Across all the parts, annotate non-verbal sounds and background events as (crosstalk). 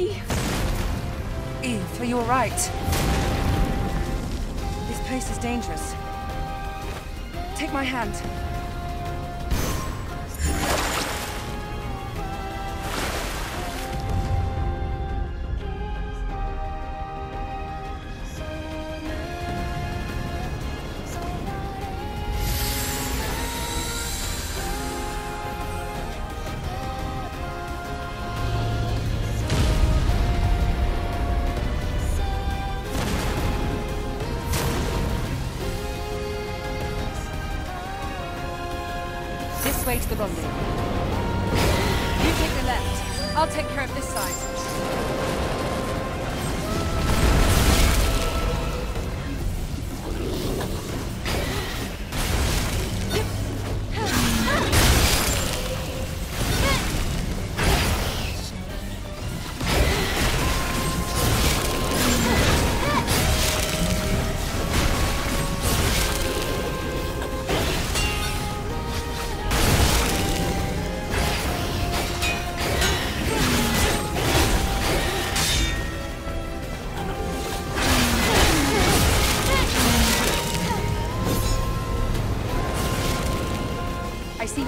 Nikki. Eve, are you alright? This place is dangerous. Take my hand. This way to the rendezvous. You take the left. I'll take care of this side.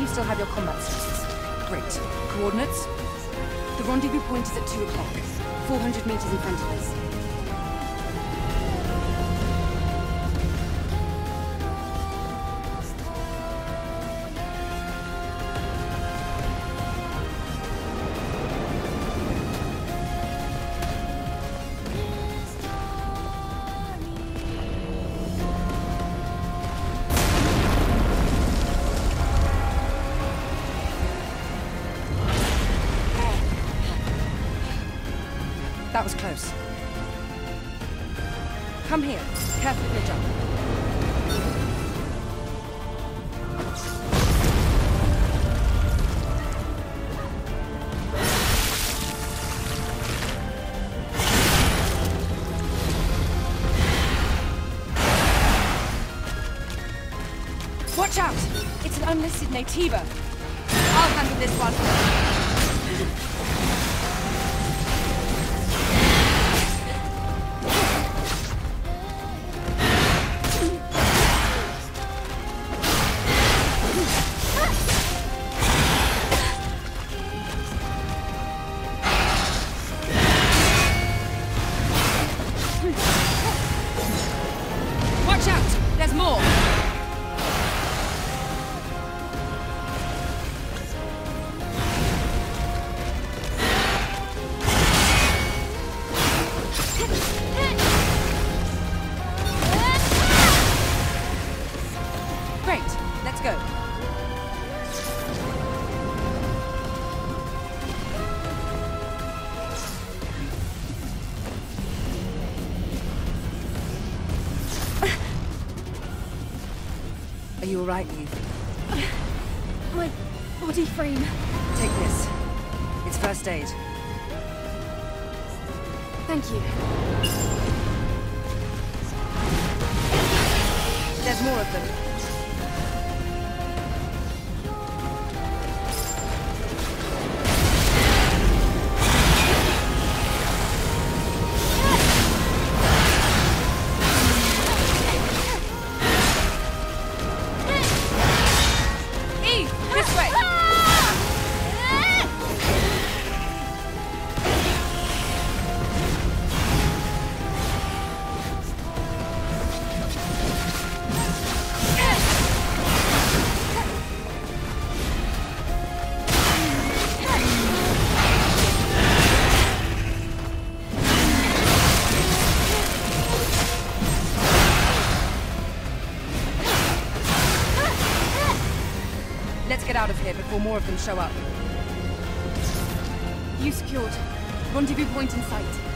You still have your combat suits. Great. Coordinates? The rendezvous point is at 2 o'clock. 400 meters in front of us. That was close. Come here. Careful with your jump. Watch out! It's an unlisted Naytiba. I'll handle this one. Are you alright, Eve? (sighs) My body frame. Take this. It's first aid. Thank you. There's more of them. Of them show up. You secured. Rendezvous point in sight.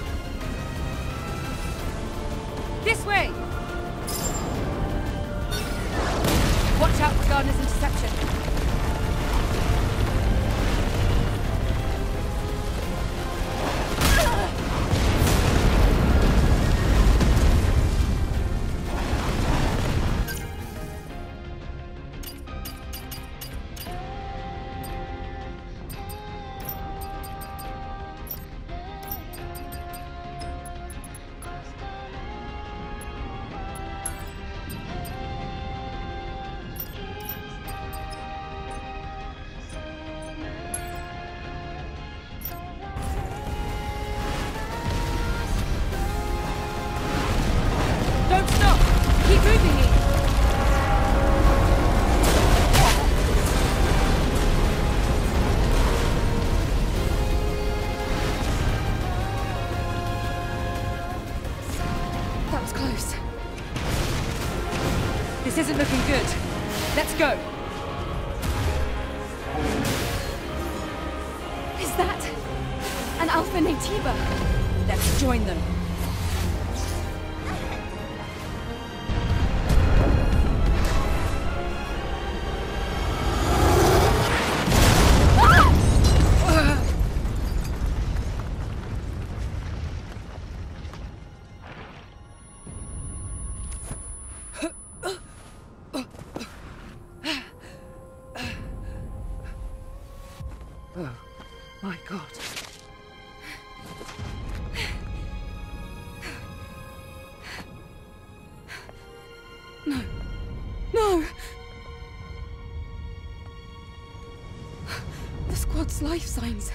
Life signs.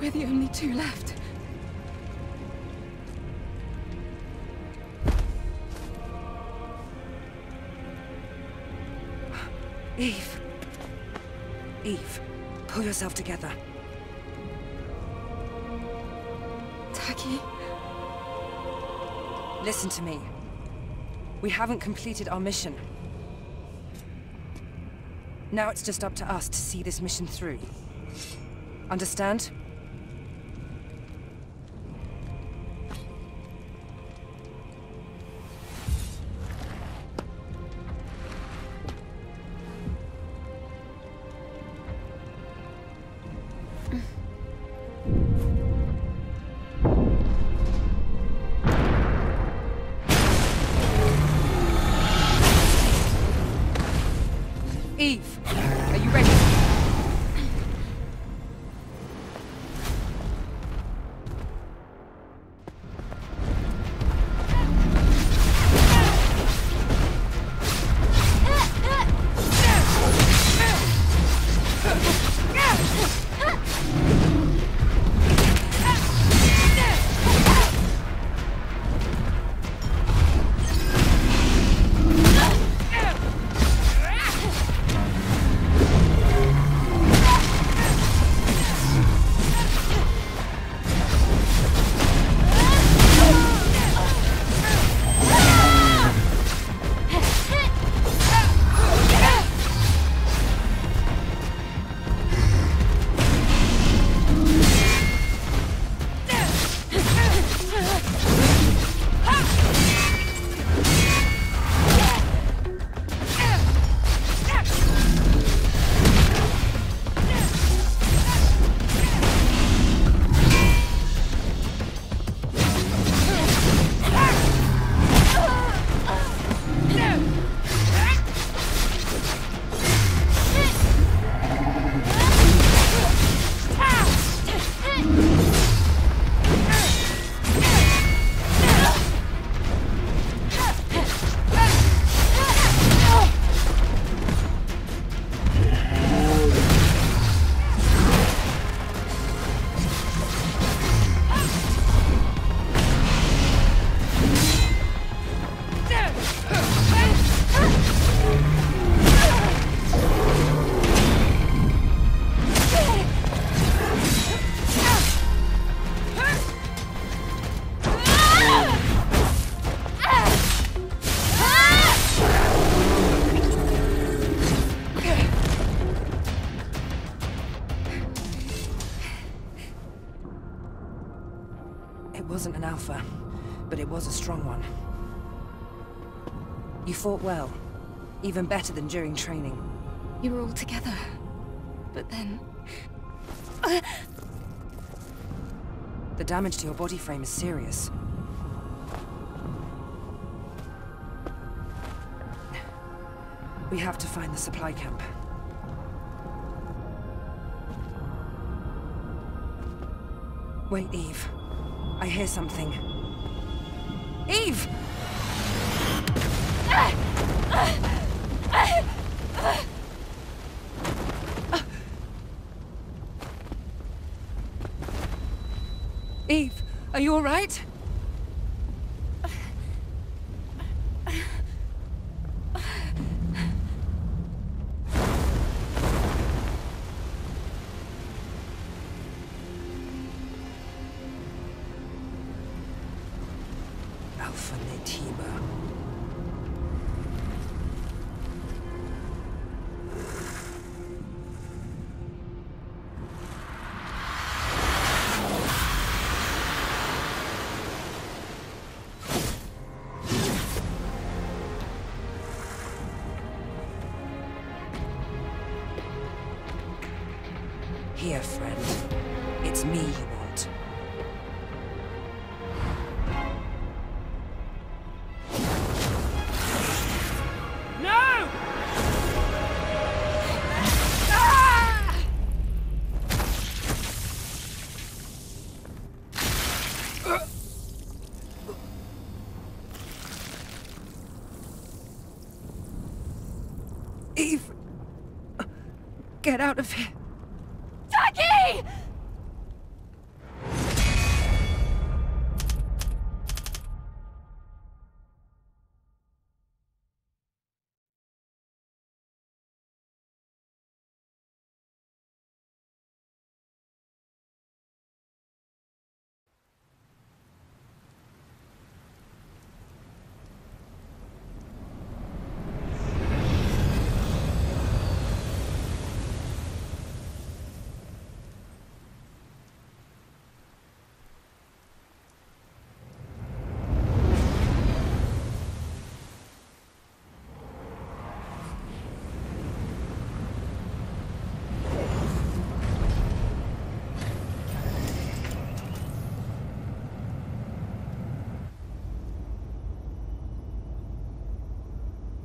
We're the only two left. Eve. Eve, pull yourself together. Tachy? Listen to me. We haven't completed our mission. Now it's just up to us to see this mission through. Understand? It wasn't an alpha, but it was a strong one. You fought well. Even better than during training. You were all together. But then... The damage to your body frame is serious. We have to find the supply camp. Wait, Eve. I hear something. Eve! Eve, are you all Here, friend. It's me you want. No! Eve! Get out of here!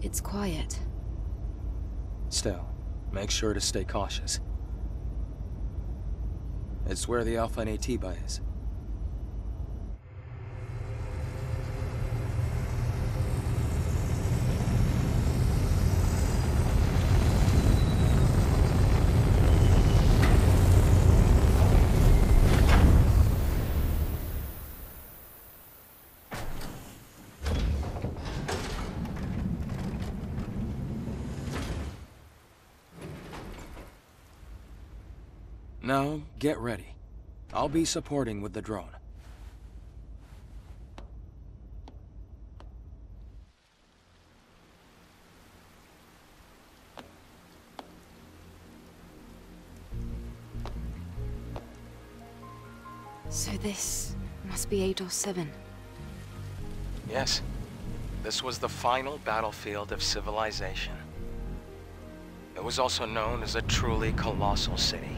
It's quiet. Still, make sure to stay cautious. It's where the Alpha Naytiba is. Now, get ready. I'll be supporting with the drone. So this must be Eidos 7. Yes. This was the final battlefield of civilization. It was also known as a truly colossal city.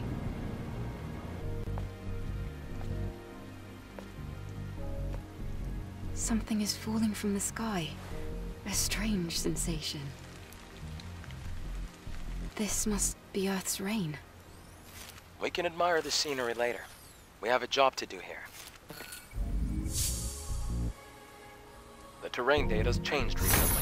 Something is falling from the sky. A strange sensation. This must be Earth's rain. We can admire the scenery later. We have a job to do here. The terrain data's changed recently.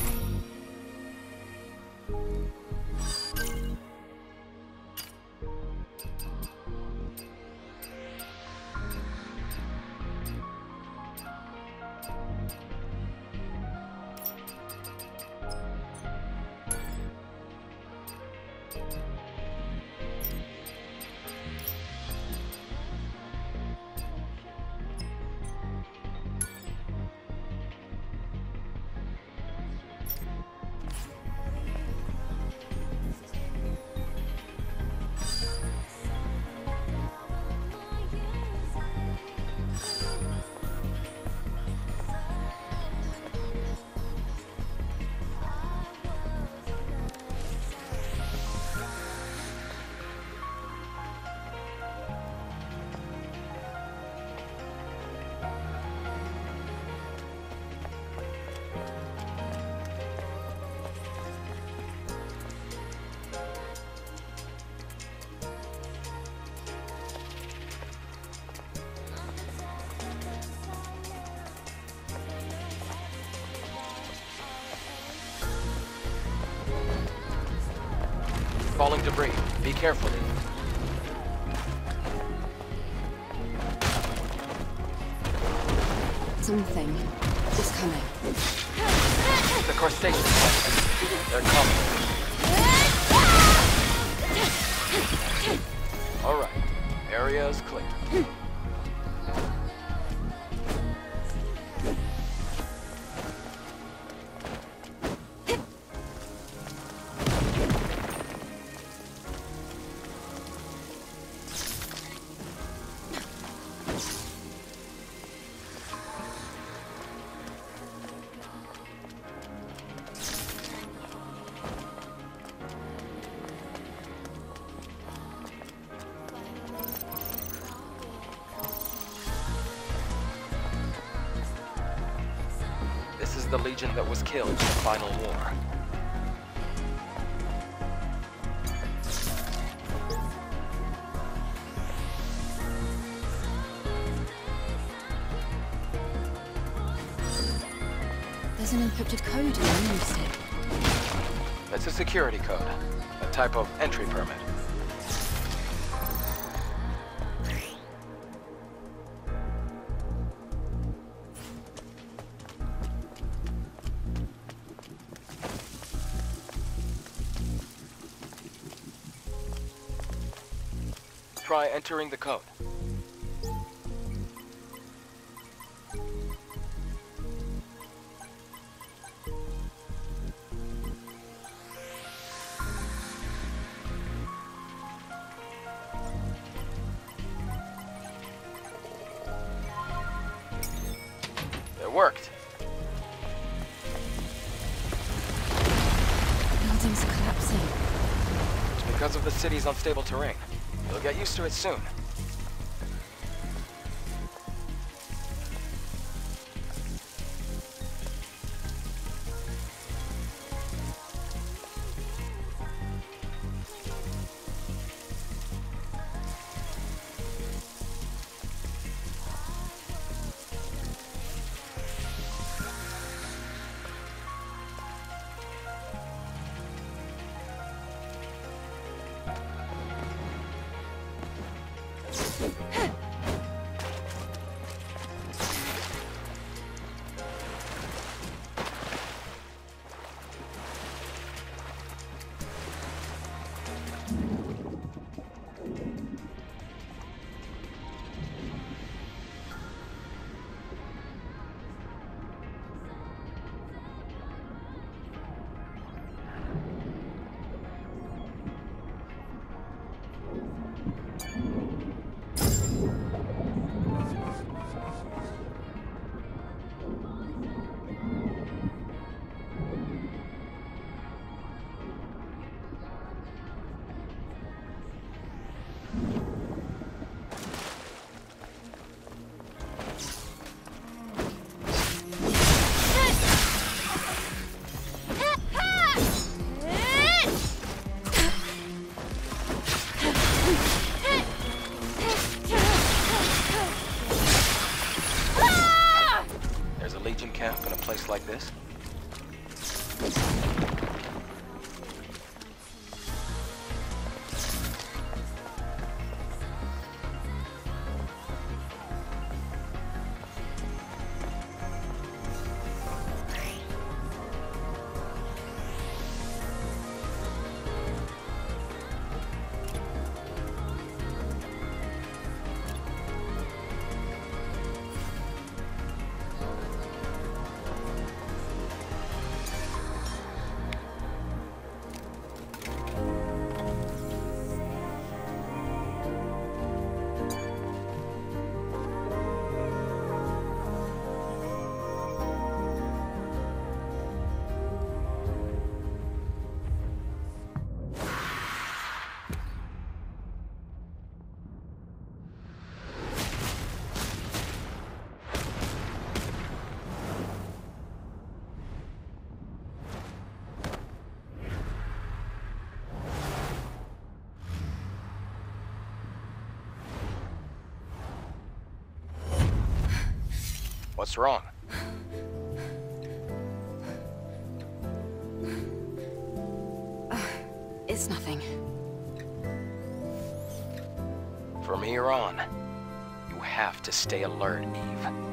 Falling debris. Be careful. Something is coming. The crustacean They're coming. All right. Area is clear. The Legion that was killed in the final war. There's an encrypted code in the stick. It's a security code, a type of entry permit. Entering the code. It worked. Buildings collapsing. It's because of the city's unstable terrain. You'll get used to it soon. What's wrong? (sighs) It's nothing. From here on, you have to stay alert, Eve.